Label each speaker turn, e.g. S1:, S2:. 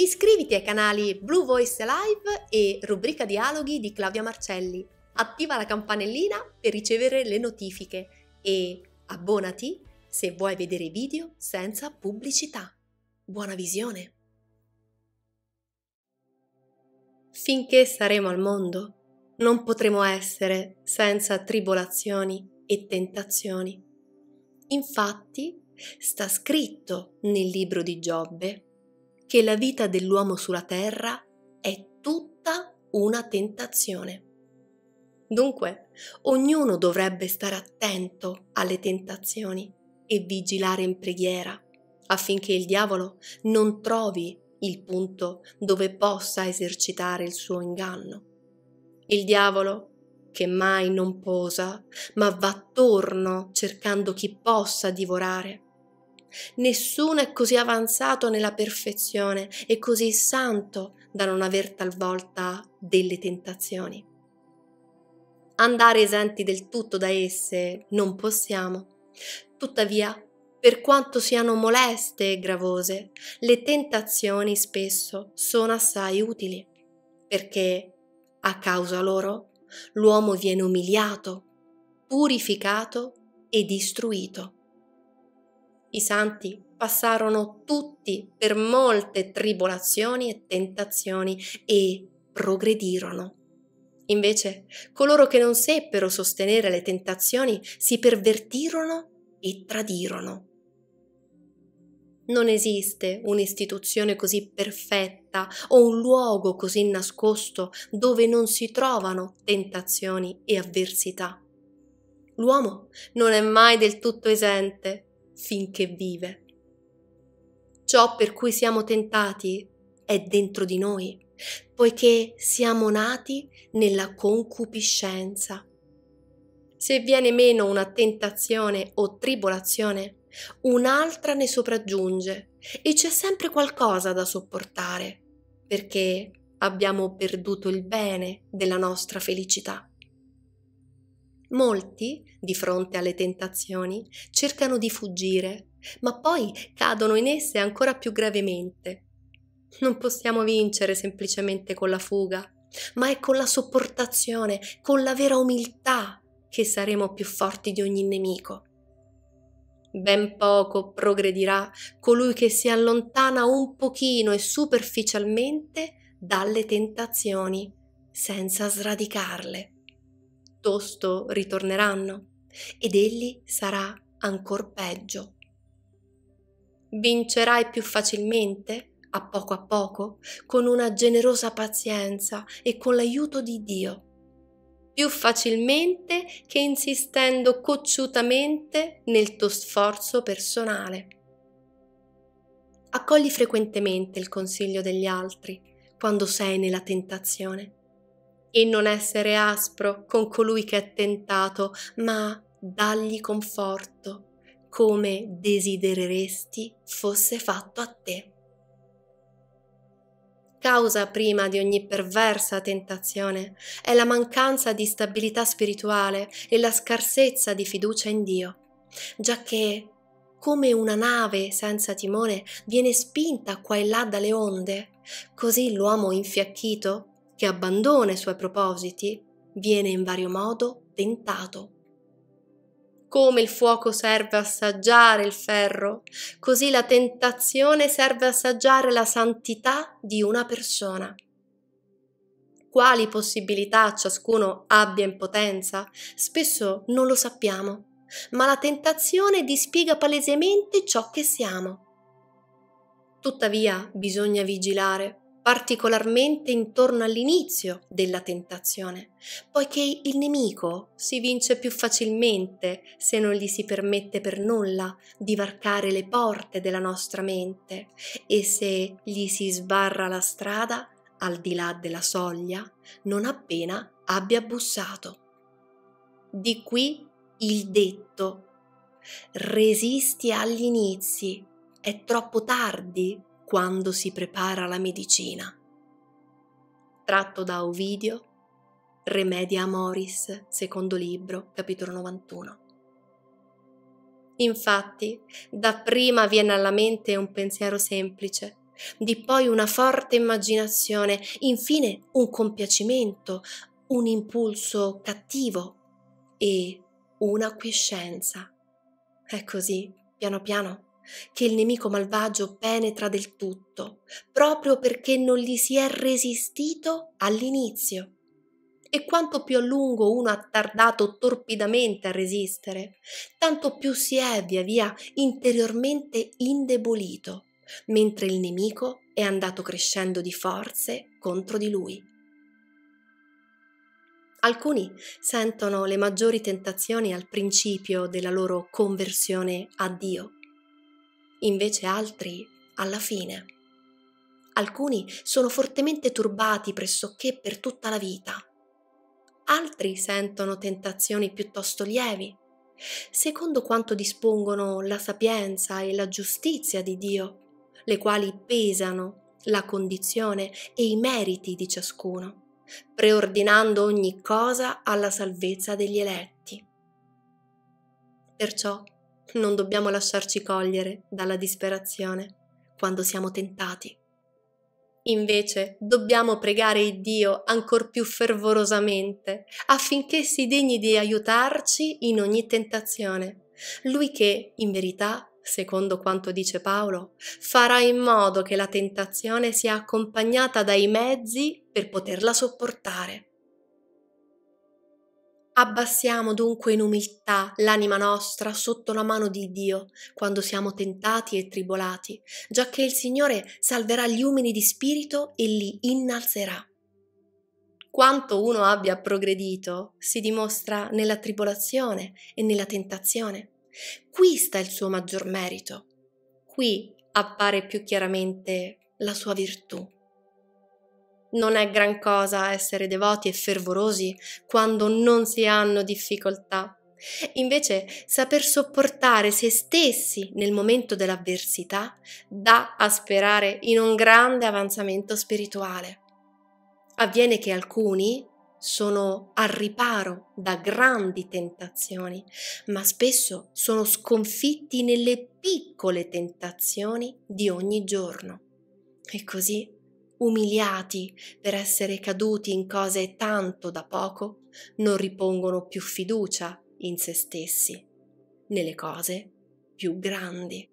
S1: Iscriviti ai canali Blue Voice Live e rubrica dialoghi di Claudia Marcelli. Attiva la campanellina per ricevere le notifiche e abbonati se vuoi vedere video senza pubblicità. Buona visione! Finché saremo al mondo, non potremo essere senza tribolazioni e tentazioni. Infatti, sta scritto nel libro di Giobbe che la vita dell'uomo sulla terra è tutta una tentazione. Dunque, ognuno dovrebbe stare attento alle tentazioni e vigilare in preghiera affinché il diavolo non trovi il punto dove possa esercitare il suo inganno. Il diavolo, che mai non posa, ma va attorno cercando chi possa divorare, Nessuno è così avanzato nella perfezione e così santo da non aver talvolta delle tentazioni. Andare esenti del tutto da esse non possiamo. Tuttavia, per quanto siano moleste e gravose, le tentazioni spesso sono assai utili, perché a causa loro l'uomo viene umiliato, purificato e istruito. I santi passarono tutti per molte tribolazioni e tentazioni e progredirono. Invece, coloro che non seppero sostenere le tentazioni si pervertirono e tradirono. Non esiste un'istituzione così perfetta o un luogo così nascosto dove non si trovano tentazioni e avversità. L'uomo non è mai del tutto esente finché vive. Ciò per cui siamo tentati è dentro di noi, poiché siamo nati nella concupiscenza. Se viene meno una tentazione o tribolazione, un'altra ne sopraggiunge e c'è sempre qualcosa da sopportare, perché abbiamo perduto il bene della nostra felicità. Molti, di fronte alle tentazioni, cercano di fuggire, ma poi cadono in esse ancora più gravemente. Non possiamo vincere semplicemente con la fuga, ma è con la sopportazione, con la vera umiltà che saremo più forti di ogni nemico. Ben poco progredirà colui che si allontana un pochino e superficialmente dalle tentazioni, senza sradicarle tosto ritorneranno ed egli sarà ancor peggio. Vincerai più facilmente, a poco a poco, con una generosa pazienza e con l'aiuto di Dio, più facilmente che insistendo cocciutamente nel tuo sforzo personale. Accogli frequentemente il consiglio degli altri quando sei nella tentazione e non essere aspro con colui che è tentato, ma dagli conforto, come desidereresti fosse fatto a te. Causa prima di ogni perversa tentazione è la mancanza di stabilità spirituale e la scarsezza di fiducia in Dio, giacché come una nave senza timone viene spinta qua e là dalle onde, così l'uomo infiacchito che abbandona i suoi propositi, viene in vario modo tentato. Come il fuoco serve a assaggiare il ferro, così la tentazione serve a assaggiare la santità di una persona. Quali possibilità ciascuno abbia in potenza, spesso non lo sappiamo, ma la tentazione dispiega palesemente ciò che siamo. Tuttavia bisogna vigilare particolarmente intorno all'inizio della tentazione, poiché il nemico si vince più facilmente se non gli si permette per nulla di varcare le porte della nostra mente e se gli si sbarra la strada al di là della soglia non appena abbia bussato. Di qui il detto resisti agli inizi, è troppo tardi quando si prepara la medicina. Tratto da Ovidio, Remedia Amoris, secondo libro, capitolo 91. Infatti, dapprima viene alla mente un pensiero semplice, di poi una forte immaginazione, infine un compiacimento, un impulso cattivo e una quiescenza. È così, piano piano, che il nemico malvagio penetra del tutto, proprio perché non gli si è resistito all'inizio. E quanto più a lungo uno ha tardato torpidamente a resistere, tanto più si è via via interiormente indebolito, mentre il nemico è andato crescendo di forze contro di lui. Alcuni sentono le maggiori tentazioni al principio della loro conversione a Dio, invece altri alla fine. Alcuni sono fortemente turbati pressoché per tutta la vita altri sentono tentazioni piuttosto lievi, secondo quanto dispongono la sapienza e la giustizia di Dio, le quali pesano la condizione e i meriti di ciascuno, preordinando ogni cosa alla salvezza degli eletti. Perciò non dobbiamo lasciarci cogliere dalla disperazione quando siamo tentati. Invece dobbiamo pregare Dio ancor più fervorosamente affinché si degni di aiutarci in ogni tentazione. Lui che, in verità, secondo quanto dice Paolo, farà in modo che la tentazione sia accompagnata dai mezzi per poterla sopportare. Abbassiamo dunque in umiltà l'anima nostra sotto la mano di Dio quando siamo tentati e tribolati, giacché il Signore salverà gli umili di spirito e li innalzerà. Quanto uno abbia progredito si dimostra nella tribolazione e nella tentazione. Qui sta il suo maggior merito. Qui appare più chiaramente la sua virtù. Non è gran cosa essere devoti e fervorosi quando non si hanno difficoltà. Invece, saper sopportare se stessi nel momento dell'avversità dà a sperare in un grande avanzamento spirituale. Avviene che alcuni sono al riparo da grandi tentazioni, ma spesso sono sconfitti nelle piccole tentazioni di ogni giorno. E così umiliati per essere caduti in cose tanto da poco, non ripongono più fiducia in se stessi, nelle cose più grandi.